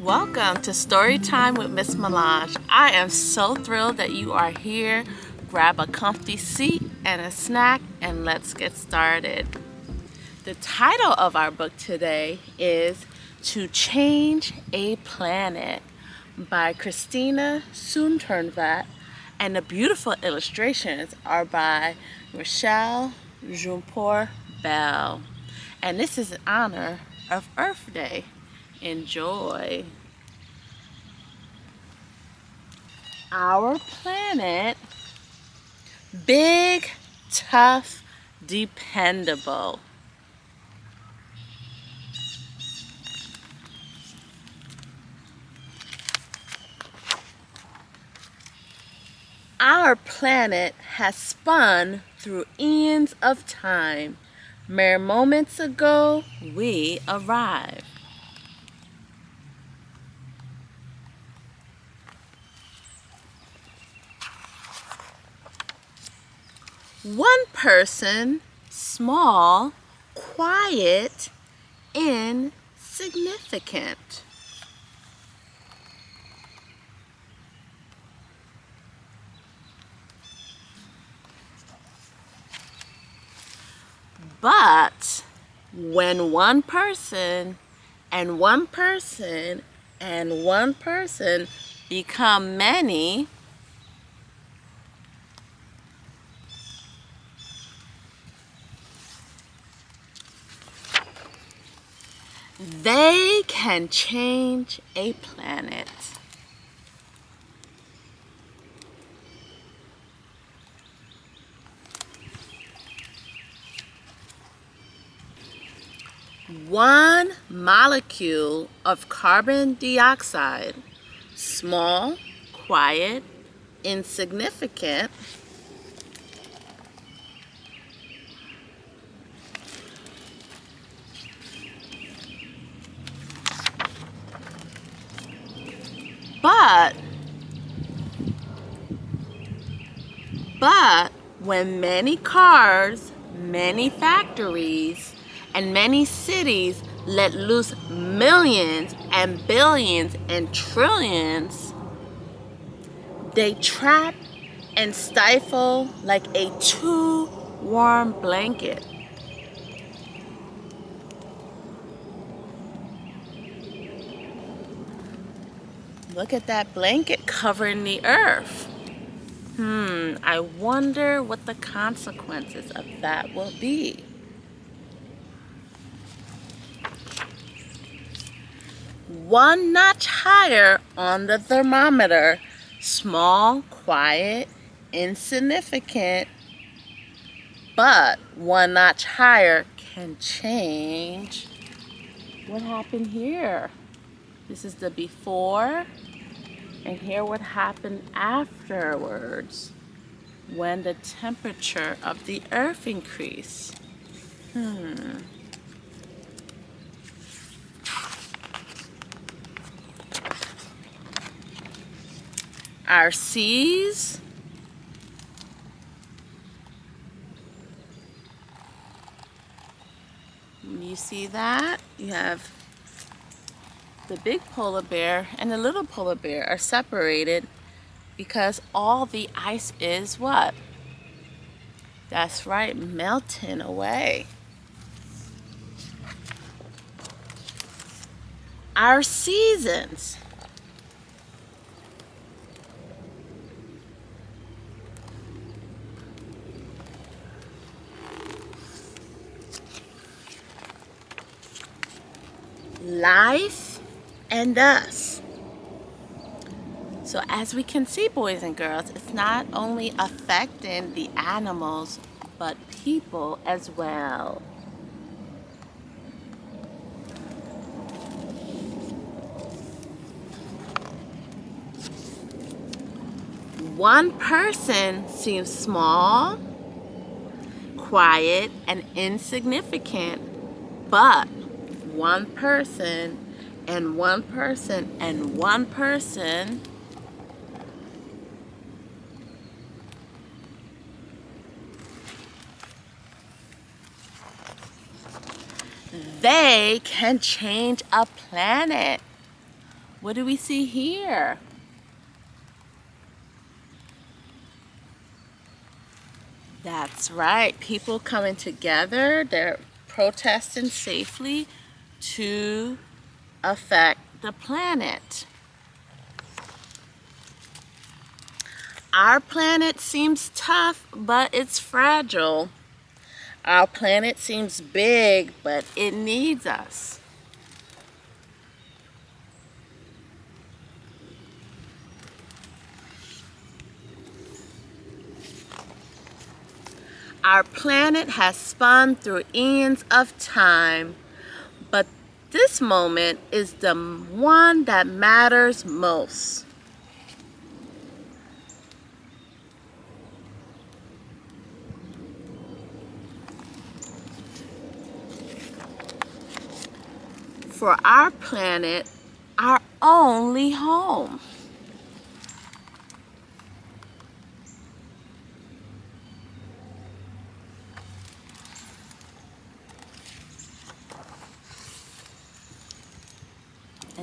Welcome to Story Time with Miss Melange. I am so thrilled that you are here. Grab a comfy seat and a snack and let's get started. The title of our book today is To Change a Planet by Christina Soontornvat and the beautiful illustrations are by Rochelle Jomepour Bell. And this is in honor of Earth Day. Enjoy. Our planet, big, tough, dependable. Our planet has spun through eons of time. Mere moments ago, we arrived. One person, small, quiet, insignificant. But when one person and one person and one person become many, they can change a planet. one molecule of carbon dioxide, small, quiet, insignificant, but but when many cars, many factories, and many cities let loose millions and billions and trillions, they trap and stifle like a too warm blanket. Look at that blanket covering the earth. Hmm, I wonder what the consequences of that will be. one notch higher on the thermometer. Small, quiet, insignificant, but one notch higher can change. What happened here? This is the before, and here what happened afterwards when the temperature of the earth increased. Hmm. our seas. You see that? You have the big polar bear and the little polar bear are separated because all the ice is what? That's right, melting away. Our seasons. life and us. So as we can see, boys and girls, it's not only affecting the animals, but people as well. One person seems small, quiet, and insignificant, but one person and one person and one person they can change a planet. What do we see here? That's right. People coming together. They're protesting safely to affect the planet. Our planet seems tough, but it's fragile. Our planet seems big, but it needs us. Our planet has spun through eons of time, but this moment is the one that matters most. For our planet, our only home.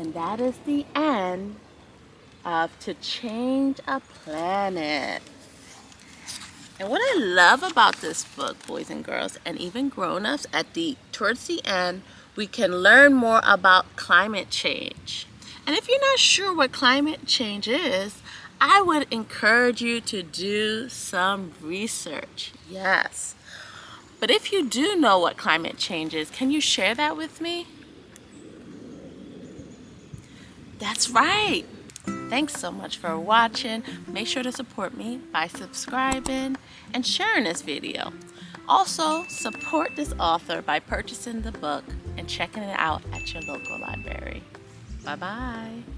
And that is the end of To Change a Planet. And what I love about this book, boys and girls, and even grown-ups, at the towards the end, we can learn more about climate change. And if you're not sure what climate change is, I would encourage you to do some research. Yes. But if you do know what climate change is, can you share that with me? That's right. Thanks so much for watching. Make sure to support me by subscribing and sharing this video. Also, support this author by purchasing the book and checking it out at your local library. Bye-bye.